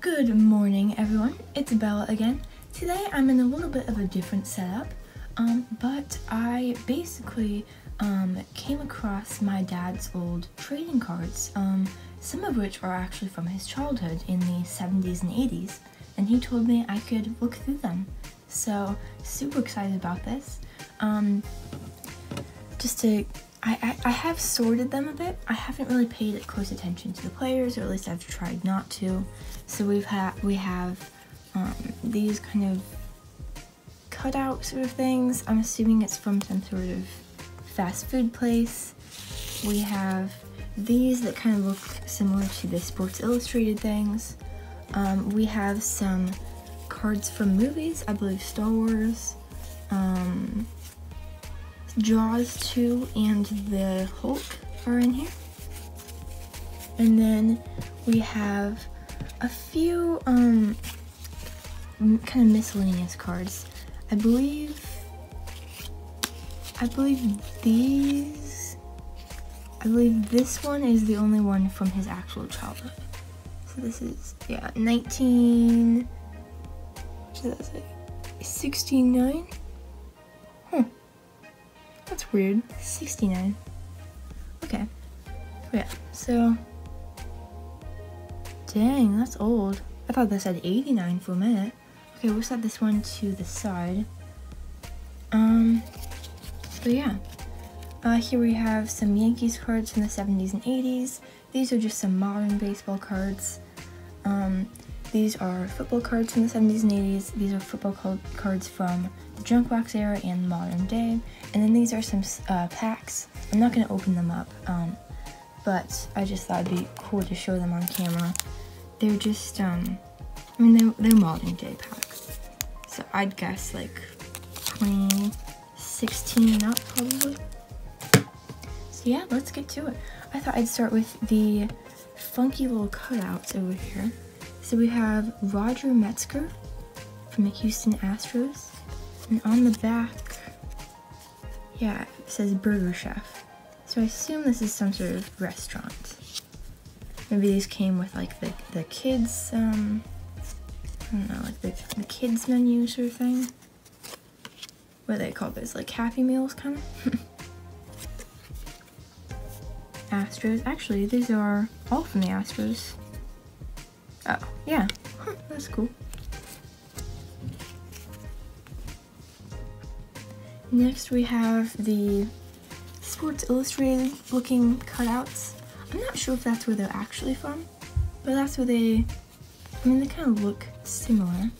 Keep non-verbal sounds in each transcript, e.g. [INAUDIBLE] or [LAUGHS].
Good morning, everyone. It's Bella again. Today I'm in a little bit of a different setup, um, but I basically um, came across my dad's old trading cards, um, some of which are actually from his childhood in the 70s and 80s, and he told me I could look through them. So, super excited about this. Um, just to I, I, I, have sorted them a bit. I haven't really paid close attention to the players, or at least I've tried not to. So we've had we have um, these kind of cutout sort of things. I'm assuming it's from some sort of fast food place. We have these that kind of look similar to the Sports Illustrated things. Um, we have some cards from movies, I believe Star Wars, um, Jaws 2 and the Hulk are in here. And then we have a few um, kind of miscellaneous cards. I believe, I believe these, I believe this one is the only one from his actual childhood. So this is, yeah, 19, what say? 69? That's weird. 69. Okay. Yeah, so. Dang, that's old. I thought this said 89 for a minute. Okay, we'll set this one to the side. Um, so yeah. Uh, here we have some Yankees cards from the 70s and 80s. These are just some modern baseball cards. Um, these are football cards from the 70s and 80s. These are football cards from the junk wax era and modern day. And then these are some uh, packs. I'm not going to open them up, um, but I just thought it'd be cool to show them on camera. They're just, um, I mean, they're, they're modern day packs. So I'd guess like 2016 and up probably. So yeah, let's get to it. I thought I'd start with the funky little cutouts over here. So we have Roger Metzger from the Houston Astros. And on the back, yeah, it says Burger Chef. So I assume this is some sort of restaurant. Maybe these came with like the, the kids, um, I don't know, like the, the kids menu sort of thing. What do they call those? Like Happy Meals kind of? [LAUGHS] Astros. Actually, these are all from the Astros. Yeah. That's cool. Next we have the Sports Illustrated looking cutouts. I'm not sure if that's where they're actually from, but that's where they, I mean, they kind of look similar.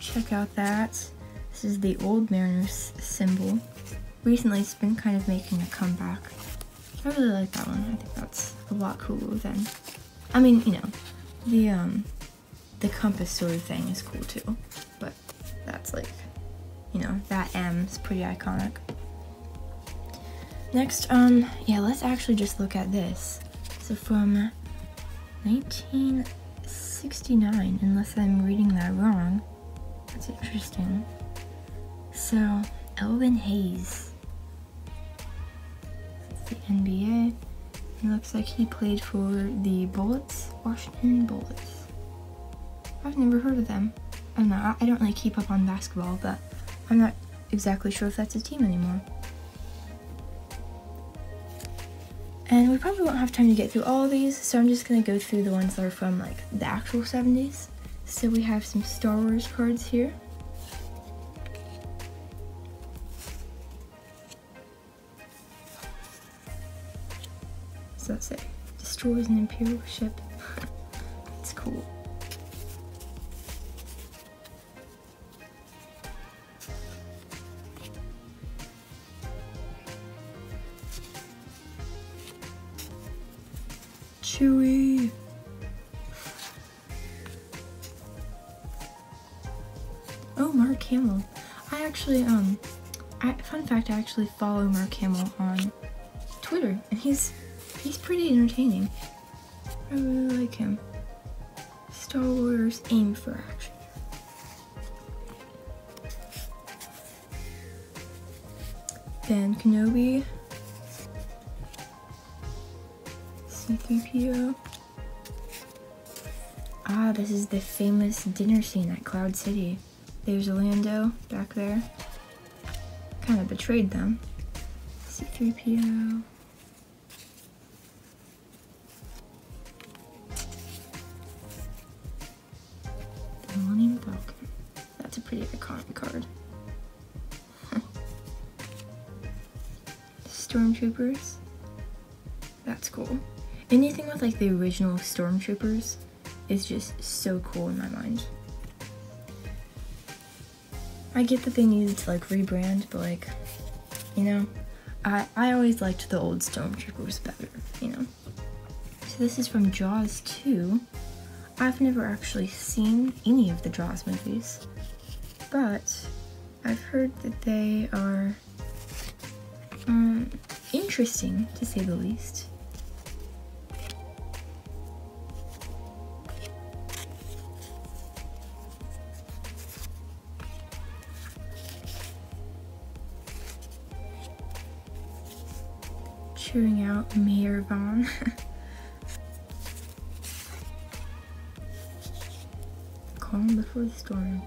Check out that. This is the old Mariners symbol. Recently it's been kind of making a comeback. I really like that one. I think that's a lot cooler than, I mean, you know, the, um, the compass sort of thing is cool too, but that's like, you know, that M is pretty iconic. Next, um, yeah, let's actually just look at this. So from 1969, unless I'm reading that wrong. That's interesting. So, Elvin Hayes. The NBA. It looks like he played for the Bullets, Washington Bullets. I've never heard of them. I don't I don't really keep up on basketball, but I'm not exactly sure if that's a team anymore. And we probably won't have time to get through all of these, so I'm just gonna go through the ones that are from like the actual 70s. So we have some Star Wars cards here. What's that say? Destroys an Imperial ship. [LAUGHS] It's cool. Chewie. Oh, Mark Hamill. I actually, um, I, fun fact, I actually follow Mark Hamill on Twitter, and he's, he's pretty entertaining. I really like him. Star Wars Aim for Action. Ben Kenobi. C3PO. Ah, this is the famous dinner scene at Cloud City. There's Lando back there. Kind of betrayed them. C3PO. The Millennium Falcon. That's a pretty iconic card. [LAUGHS] Stormtroopers. That's cool. Anything with like the original Stormtroopers is just so cool in my mind. I get that they needed to like rebrand, but like, you know, I, I always liked the old Stormtroopers better, you know. So this is from Jaws 2. I've never actually seen any of the Jaws movies, but I've heard that they are um, interesting to say the least. Chewing out Mayor Vaughn. [LAUGHS] Calm Before the Storm.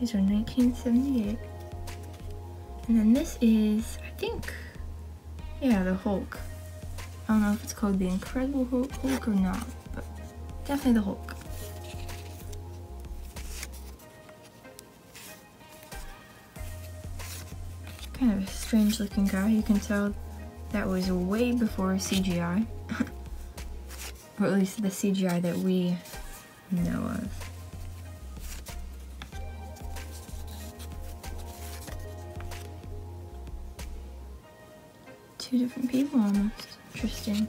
These are 1978. And then this is, I think, yeah, the Hulk. I don't know if it's called the Incredible Hulk or not, but definitely the Hulk. Kind of a strange looking guy. You can tell that was way before CGI. [LAUGHS] or at least the CGI that we know of. two different people almost. Interesting.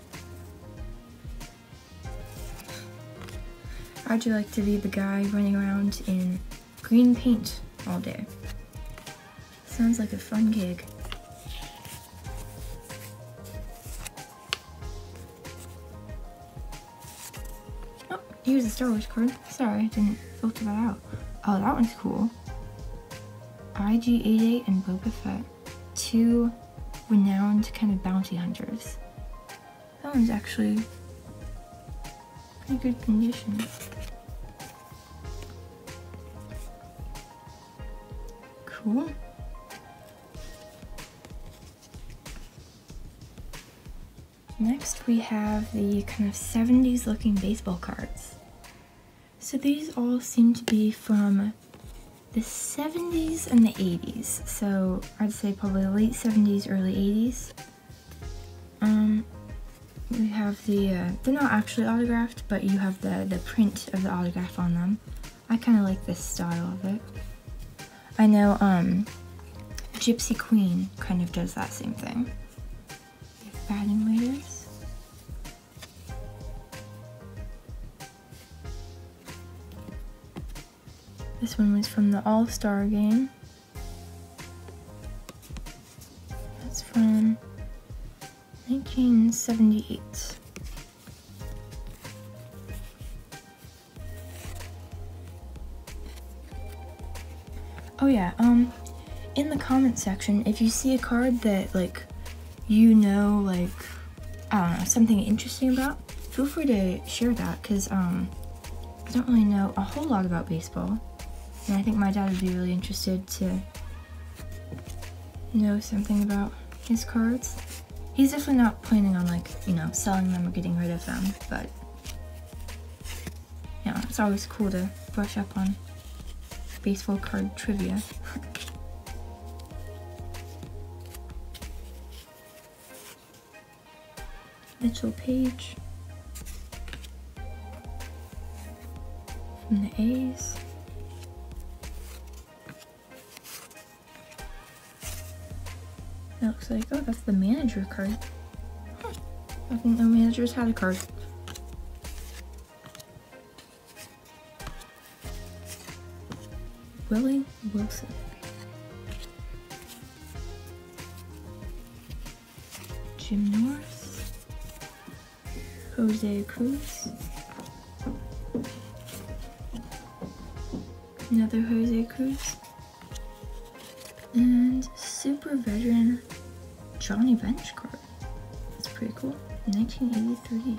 How'd you like to be the guy running around in green paint all day? Sounds like a fun gig. Here's a Star Wars card. Sorry, I didn't filter that out. Oh, that one's cool. IG-88 and Boba Fett. Two renowned kind of bounty hunters. That one's actually pretty good condition. Cool. Next we have the kind of 70s looking baseball cards. So these all seem to be from the 70s and the 80s. So I'd say probably late 70s, early 80s. Um, we have the, uh, they're not actually autographed, but you have the, the print of the autograph on them. I kind of like this style of it. I know, um, Gypsy Queen kind of does that same thing. Batting leaders. This one was from the All-Star game. That's from 1978. Oh yeah, um, in the comment section, if you see a card that, like, you know, like, I don't know, something interesting about, feel free to share that, because, um, I don't really know a whole lot about baseball. And I think my dad would be really interested to know something about his cards. He's definitely not planning on like, you know, selling them or getting rid of them, but yeah, it's always cool to brush up on baseball card trivia. [LAUGHS] Mitchell Page from the A's. Looks like, oh, that's the manager card. Huh. I didn't know managers had a card. Willie Wilson. Jim Norris. Jose Cruz. Another Jose Cruz and super veteran Johnny Bench card. That's pretty cool. 1983.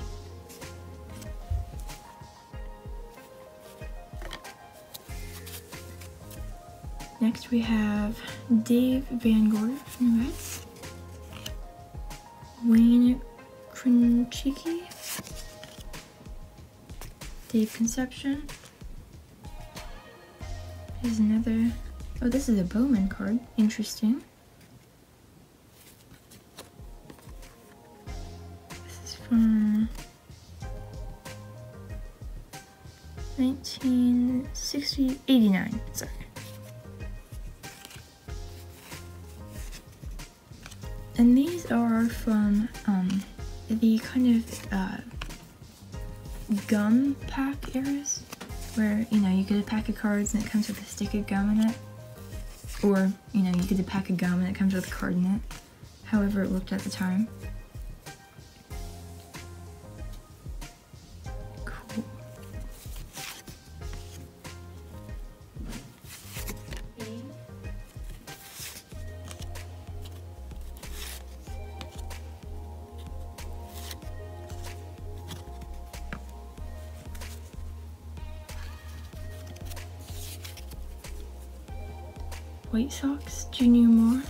Next we have Dave Van Gorder from the Reds. Wayne Krenchicki. Dave Conception. Here's another. Oh, this is a Bowman card. Interesting. 1960, 89, sorry. And these are from um, the kind of uh, gum pack eras, where you know you get a pack of cards and it comes with a stick of gum in it, or you know you get a pack of gum and it comes with a card in it. However, it looked at the time. White Sox, Junior Moore.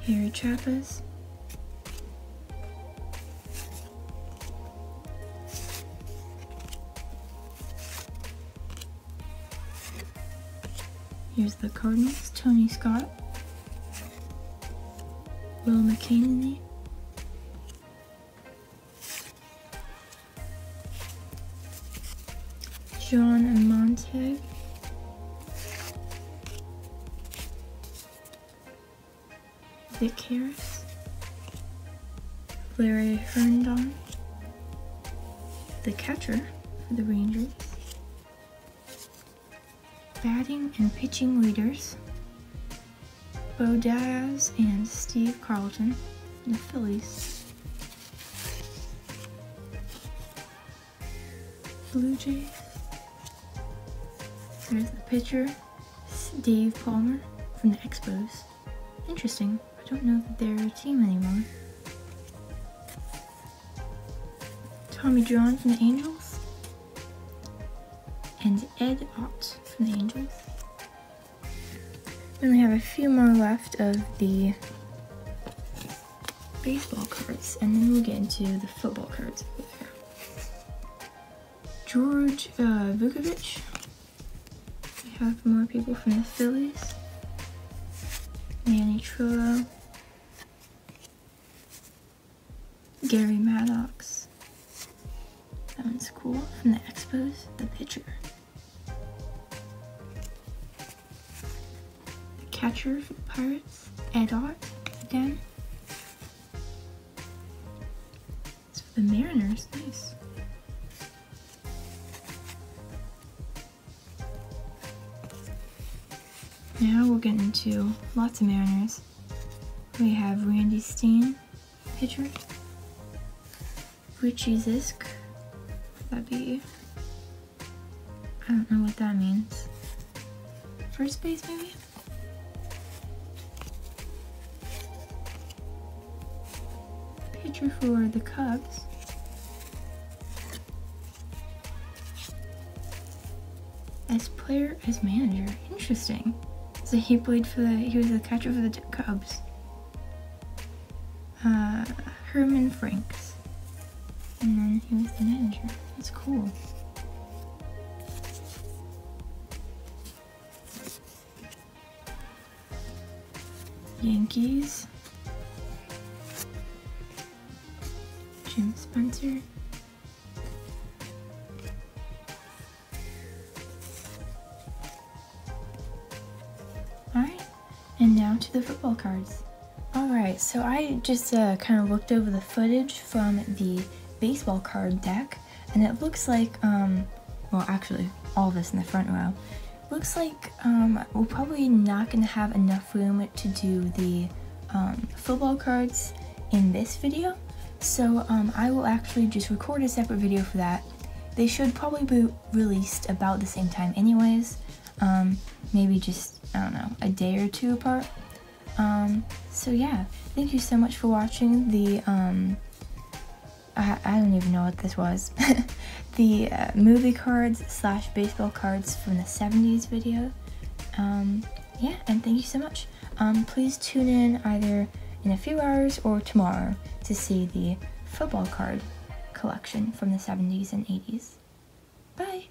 Harry Trappers. Here's the Cardinals, Tony Scott. Will McKinney. John and Montag. Dick Harris. Larry Herndon. The catcher for the Rangers. Batting and pitching leaders. Bo Diaz and Steve Carlton, the Phillies. Blue Jays. There's the pitcher, Dave Palmer from the Expos. Interesting. I don't know that they're a team anymore. Tommy John from the Angels. And Ed Ott from the Angels. We only have a few more left of the baseball cards, and then we'll get into the football cards over there. George uh, Vukovich have more people from the Phillies. Manny Trillo. Gary Maddox. That one's cool. From the Expos, the pitcher. The catcher for the Pirates, Ed Ott, again. It's for the Mariners, nice. Now we'll get into lots of Mariners. We have Randy Stein, pitcher. Richie Zisk. That'd be. I don't know what that means. First base, maybe? Pitcher for the Cubs. As player, as manager. Interesting. So he played for the, he was the catcher for the Cubs. Uh, Herman Franks. And then he was the manager. That's cool. Yankees. Jim Spencer. To the football cards. Alright, so I just uh, kind of looked over the footage from the baseball card deck, and it looks like, um, well actually, all this in the front row, looks like um, we're probably not going to have enough room to do the um, football cards in this video, so um, I will actually just record a separate video for that. They should probably be released about the same time anyways, um, maybe just I don't know, a day or two apart. Um, so yeah, thank you so much for watching the, um, I, I don't even know what this was. [LAUGHS] the uh, movie cards slash baseball cards from the 70s video. Um, yeah, and thank you so much. Um, please tune in either in a few hours or tomorrow to see the football card collection from the 70s and 80s. Bye!